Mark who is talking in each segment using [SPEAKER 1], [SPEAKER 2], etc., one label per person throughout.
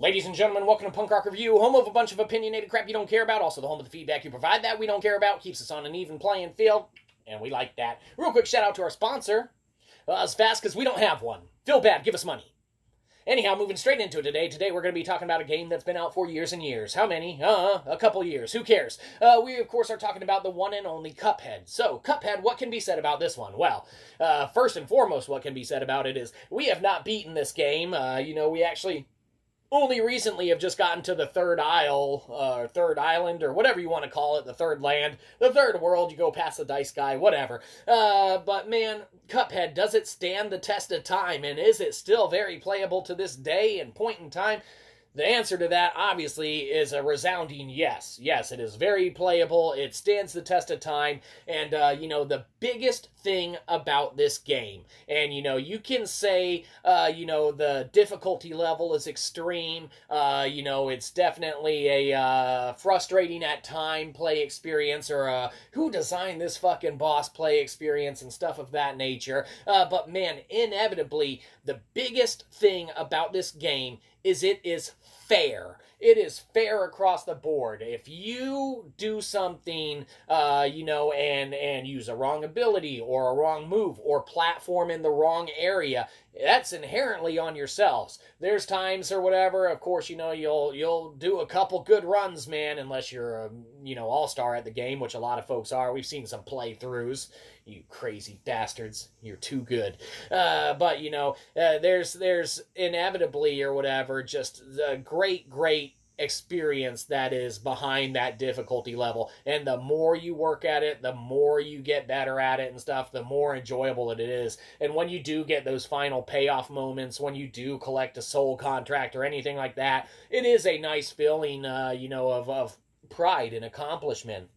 [SPEAKER 1] Ladies and gentlemen, welcome to Punk Rok Review, home of a bunch of opinionated crap you don't care about, also the home of the feedback you provide that we don't care about, keeps us on an even playing field, and we like that. Real quick shout out to our sponsor, uh, as fast because we don't have one. Feel bad, give us money. Anyhow, moving straight into it today. Today we're going to be talking about a game that's been out for years and years. How many? Uh, a couple years. Who cares? Uh, we, of course, are talking about the one and only Cuphead. So, Cuphead, what can be said about this one? Well, uh, first and foremost, what can be said about it is we have not beaten this game. Uh, you know, we actually only recently have just gotten to the third isle, uh, third island, or whatever you want to call it, the third land, the third world. You go past the dice guy, whatever. Uh, but man, Cuphead, does it stand the test of time, and is it still very playable to this day and point in time? The answer to that, obviously, is a resounding yes. Yes, it is very playable. It stands the test of time. And, uh, you know, the biggest thing about this game, and, you know, you can say, uh, you know, the difficulty level is extreme. Uh, you know, it's definitely a uh, frustrating at time play experience, or uh, who designed this fucking boss play experience and stuff of that nature. Uh, but, man, inevitably, the biggest thing about this game is it is fair. It is fair across the board. If you do something, uh, you know, and and use a wrong ability or a wrong move or platform in the wrong area, that's inherently on yourselves. There's times or whatever. Of course, you know you'll you'll do a couple good runs, man, unless you're a you know all star at the game, which a lot of folks are. We've seen some playthroughs. You crazy bastards, you're too good. Uh, but you know, uh, there's there's inevitably or whatever just the great great experience that is behind that difficulty level. And the more you work at it, the more you get better at it and stuff, the more enjoyable it is. And when you do get those final payoff moments, when you do collect a soul contract or anything like that, it is a nice feeling, uh, you know, of, of pride and accomplishment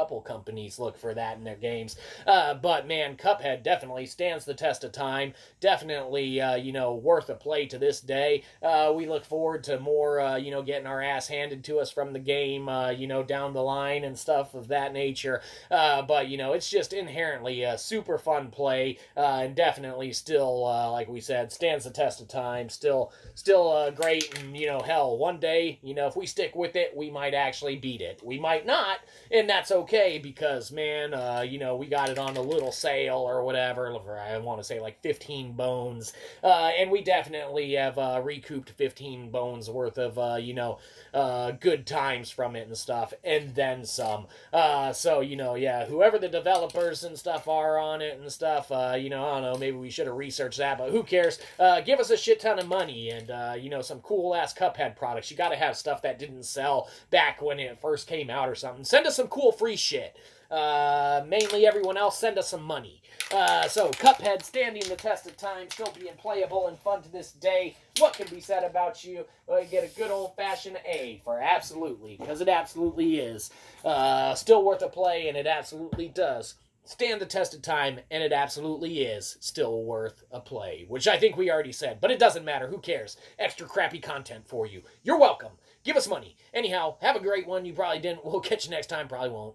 [SPEAKER 1] couple companies look for that in their games. Uh, but man, Cuphead definitely stands the test of time. Definitely, uh, you know, worth a play to this day. Uh, we look forward to more, uh, you know, getting our ass handed to us from the game, uh, you know, down the line and stuff of that nature. Uh, but you know, it's just inherently a super fun play, and definitely still, like we said, stands the test of time. Still, still great. And you know, hell, one day, you know, if we stick with it, we might actually beat it. We might not, and that's okay okay because man, uh, you know, we got it on a little sale or whatever. I want to say like 15 bones, uh, and we definitely have uh, recouped 15 bones worth of uh, you know uh, good times from it and stuff, and then some. Uh, so you know, yeah, whoever the developers and stuff are on it and stuff, you know, I don't know, maybe we should have researched that, but who cares? give us a shit ton of money and you know some cool ass Cuphead products. You got to have stuff that didn't sell back when it first came out or something. Send us some cool free shit. Uh, mainly everyone else, send us some money. Uh, so, Cuphead standing the test of time, still being playable and fun to this day. What can be said about you? Well, you get a good old fashioned A for absolutely, because it absolutely is. Uh, still worth a play, and it absolutely does stand the test of time, and it absolutely is still worth a play, which I think we already said, but it doesn't matter. Who cares? Extra crappy content for you. You're welcome. Give us money. Anyhow, have a great one. You probably didn't. We'll catch you next time. Probably won't.